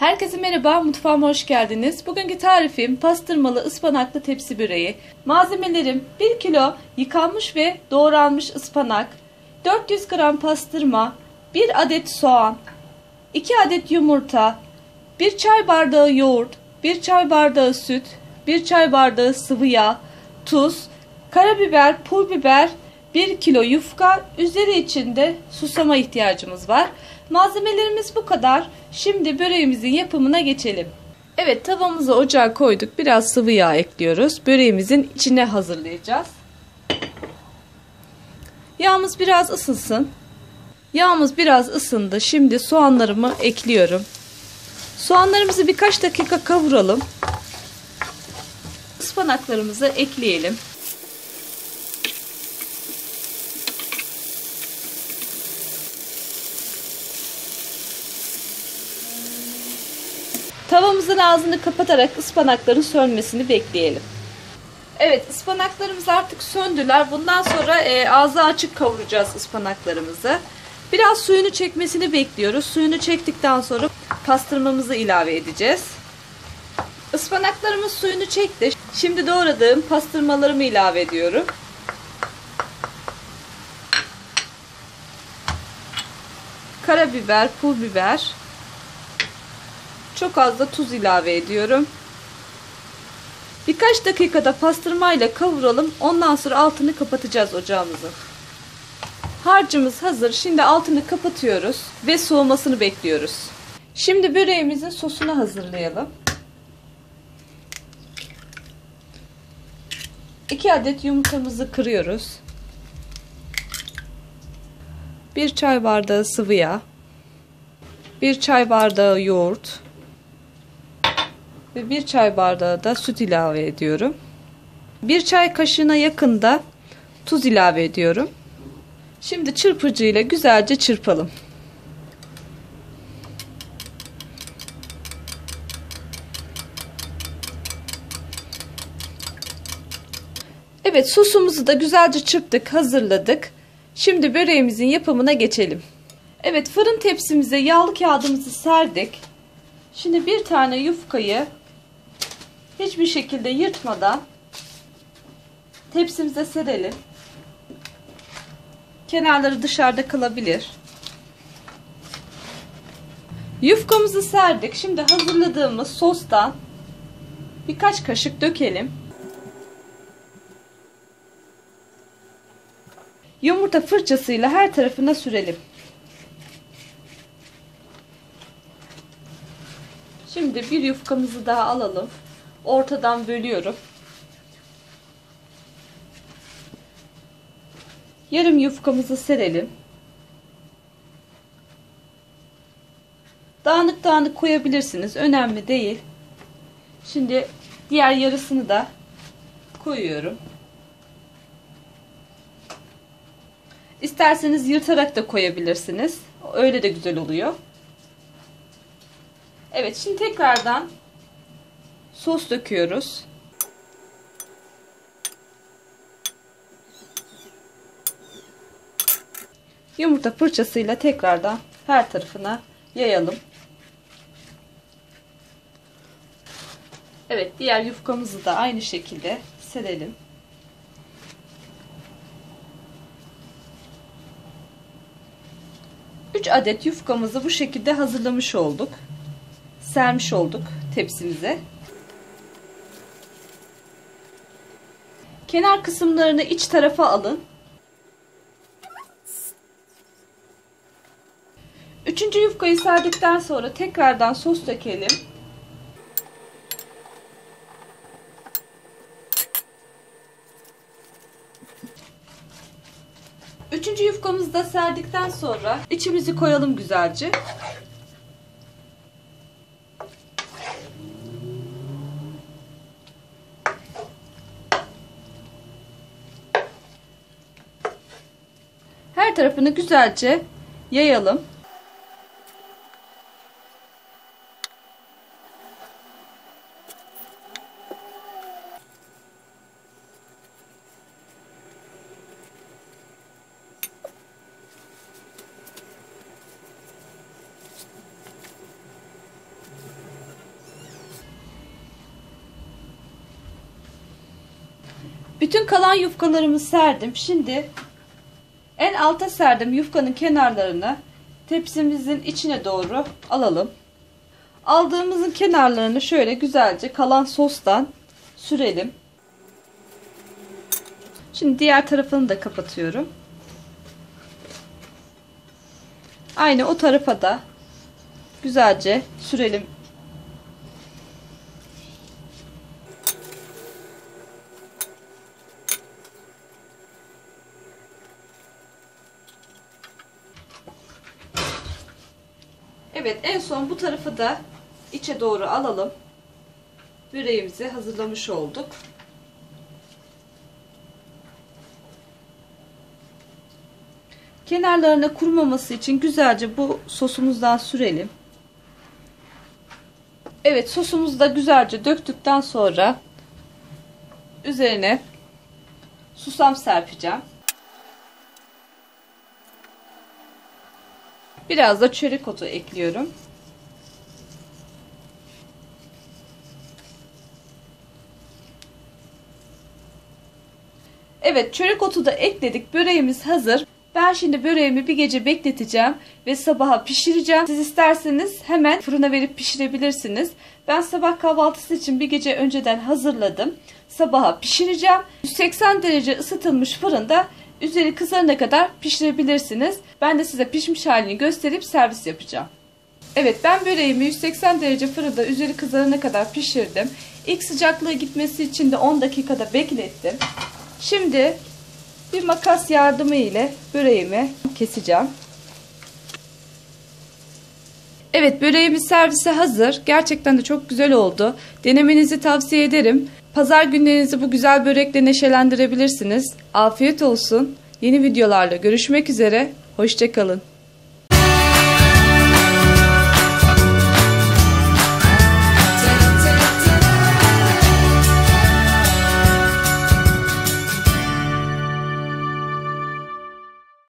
Herkese merhaba, mutfağıma hoş geldiniz. Bugünkü tarifim pastırmalı ıspanaklı tepsi böreği. Malzemelerim 1 kilo yıkanmış ve doğranmış ıspanak, 400 gram pastırma, 1 adet soğan, 2 adet yumurta, 1 çay bardağı yoğurt, 1 çay bardağı süt, 1 çay bardağı sıvı yağ, tuz, karabiber, pul biber, 1 kilo yufka, üzeri içinde susama ihtiyacımız var. Malzemelerimiz bu kadar. Şimdi böreğimizin yapımına geçelim. Evet tavamızı ocağa koyduk. Biraz sıvı yağ ekliyoruz. Böreğimizin içine hazırlayacağız. Yağımız biraz ısınsın. Yağımız biraz ısındı. Şimdi soğanlarımı ekliyorum. Soğanlarımızı birkaç dakika kavuralım. Ispanaklarımızı ekleyelim. Tavamızın ağzını kapatarak ıspanakların sönmesini bekleyelim. Evet ıspanaklarımız artık söndüler. Bundan sonra e, ağzı açık kavuracağız ıspanaklarımızı. Biraz suyunu çekmesini bekliyoruz. Suyunu çektikten sonra pastırmamızı ilave edeceğiz. Ispanaklarımız suyunu çekti. Şimdi doğradığım pastırmalarımı ilave ediyorum. Karabiber, pul biber, çok az da tuz ilave ediyorum. Birkaç dakikada pastırmayla kavuralım. Ondan sonra altını kapatacağız ocağımızın. Harcımız hazır. Şimdi altını kapatıyoruz ve soğumasını bekliyoruz. Şimdi böreğimizin sosunu hazırlayalım. 2 adet yumurtamızı kırıyoruz. 1 çay bardağı sıvı yağ. 1 çay bardağı yoğurt ve bir çay bardağı da süt ilave ediyorum. Bir çay kaşığına yakın da tuz ilave ediyorum. Şimdi çırpıcı ile güzelce çırpalım. Evet sosumuzu da güzelce çırptık hazırladık. Şimdi böreğimizin yapımına geçelim. Evet fırın tepsimize yağlı kağıdımızı serdik. Şimdi bir tane yufkayı hiçbir şekilde yırtmadan tepsimize serelim. Kenarları dışarıda kalabilir. Yufkamızı serdik. Şimdi hazırladığımız sostan birkaç kaşık dökelim. Yumurta fırçasıyla her tarafına sürelim. Şimdi bir yufkamızı daha alalım ortadan bölüyorum. Yarım yufkamızı serelim. Dağınık dağınık koyabilirsiniz. Önemli değil. Şimdi diğer yarısını da koyuyorum. İsterseniz yırtarak da koyabilirsiniz. Öyle de güzel oluyor. Evet şimdi tekrardan sos döküyoruz. Yumurta fırçasıyla tekrardan her tarafına yayalım. Evet diğer yufkamızı da aynı şekilde serelim. Üç adet yufkamızı bu şekilde hazırlamış olduk. Sermiş olduk tepsimize. Kenar kısımlarını iç tarafa alın. Üçüncü yufkayı serdikten sonra tekrardan sos dökelim. Üçüncü yufkamızı da serdikten sonra içimizi koyalım güzelce. Her tarafını güzelce yayalım. Bütün kalan yufkalarımı serdim. Şimdi en alta serdim yufkanın kenarlarını tepsimizin içine doğru alalım. Aldığımızın kenarlarını şöyle güzelce kalan sostan sürelim. Şimdi diğer tarafını da kapatıyorum. Aynı o tarafa da güzelce sürelim. Evet en son bu tarafı da içe doğru alalım. Böreğimizi hazırlamış olduk. Kenarlarına kurumaması için güzelce bu sosumuzdan sürelim. Evet sosumuzu da güzelce döktükten sonra üzerine susam serpeceğim. Biraz da çörek otu ekliyorum. Evet çörek otu da ekledik. Böreğimiz hazır. Ben şimdi böreğimi bir gece bekleteceğim ve sabaha pişireceğim. Siz isterseniz hemen fırına verip pişirebilirsiniz. Ben sabah kahvaltısı için bir gece önceden hazırladım. Sabaha pişireceğim. 180 derece ısıtılmış fırında üzeri kızarana kadar pişirebilirsiniz. Ben de size pişmiş halini gösterip servis yapacağım. Evet ben böreğimi 180 derece fırında üzeri kızarana kadar pişirdim. İlk sıcaklığı gitmesi için de 10 dakikada beklettim. Şimdi bir makas yardımı ile böreğimi keseceğim. Evet böreğimiz servise hazır. Gerçekten de çok güzel oldu. Denemenizi tavsiye ederim. Pazar günlerinizi bu güzel börekle neşelendirebilirsiniz. Afiyet olsun. Yeni videolarla görüşmek üzere. Hoşçakalın.